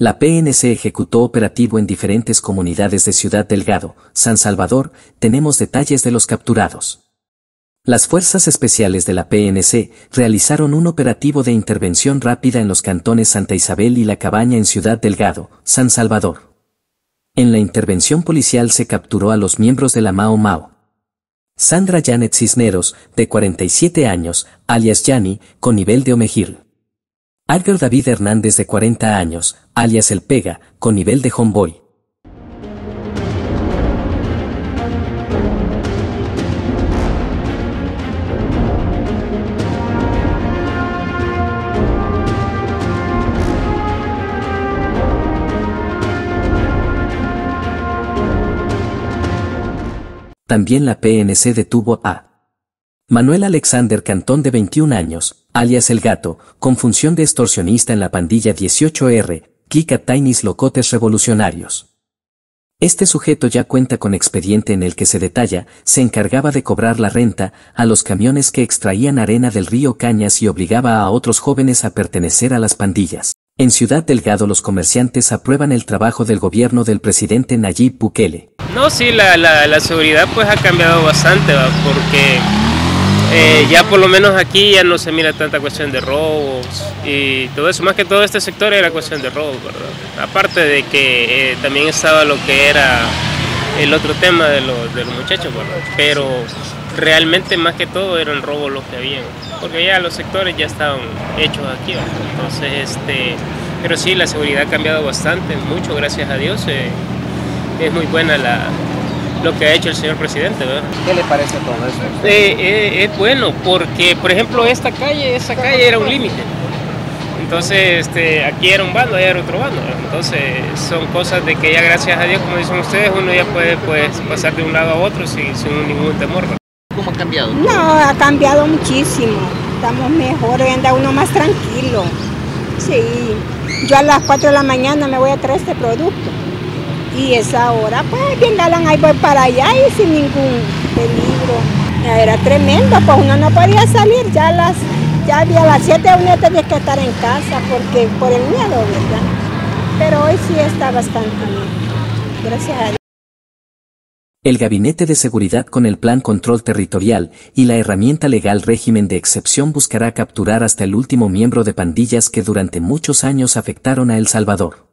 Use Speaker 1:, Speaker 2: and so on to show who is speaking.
Speaker 1: La PNC ejecutó operativo en diferentes comunidades de Ciudad Delgado, San Salvador, tenemos detalles de los capturados. Las fuerzas especiales de la PNC realizaron un operativo de intervención rápida en los cantones Santa Isabel y La Cabaña en Ciudad Delgado, San Salvador. En la intervención policial se capturó a los miembros de la Mao Mao. Sandra Janet Cisneros, de 47 años, alias Yani, con nivel de Omejir. Edgar David Hernández, de 40 años, alias El Pega, con nivel de Homeboy. También la PNC detuvo a Manuel Alexander Cantón de 21 años, alias El Gato, con función de extorsionista en la pandilla 18R, Kika Tainis Locotes Revolucionarios. Este sujeto ya cuenta con expediente en el que se detalla, se encargaba de cobrar la renta a los camiones que extraían arena del río Cañas y obligaba a otros jóvenes a pertenecer a las pandillas. En Ciudad Delgado los comerciantes aprueban el trabajo del gobierno del presidente Nayib Bukele.
Speaker 2: No, sí, la, la, seguridad pues ha cambiado bastante, porque eh, ya por lo menos aquí ya no se mira tanta cuestión de robos y todo eso, más que todo este sector era cuestión de robos, ¿verdad? Aparte de que eh, también estaba lo que era el otro tema de los, de los muchachos, ¿verdad? Pero realmente más que todo eran robos los que habían, porque ya los sectores ya estaban hechos aquí, entonces este, pero sí la seguridad ha cambiado bastante, mucho gracias a Dios, eh, es muy buena la, lo que ha hecho el señor presidente, ¿verdad?
Speaker 3: ¿Qué le parece todo eso?
Speaker 2: Eh, eh, es bueno, porque por ejemplo esta calle, esa calle era un límite. Entonces, este, aquí era un bando, allá era otro bando. Entonces, son cosas de que ya gracias a Dios, como dicen ustedes, uno ya puede pues, pasar de un lado a otro sin, sin ningún temor.
Speaker 3: ¿Cómo ha cambiado?
Speaker 4: No, ha cambiado muchísimo. Estamos mejor, anda uno más tranquilo. Sí, yo a las 4 de la mañana me voy a traer este producto. Y esa hora, pues bien galán, ahí voy para allá y sin ningún peligro. Era tremendo, pues uno no podía salir, ya a las, ya a las 7 uno tenía que estar en casa porque por el miedo, ¿verdad? Pero hoy sí está bastante bien. Gracias a Dios.
Speaker 1: El Gabinete de Seguridad con el Plan Control Territorial y la herramienta legal régimen de excepción buscará capturar hasta el último miembro de pandillas que durante muchos años afectaron a El Salvador.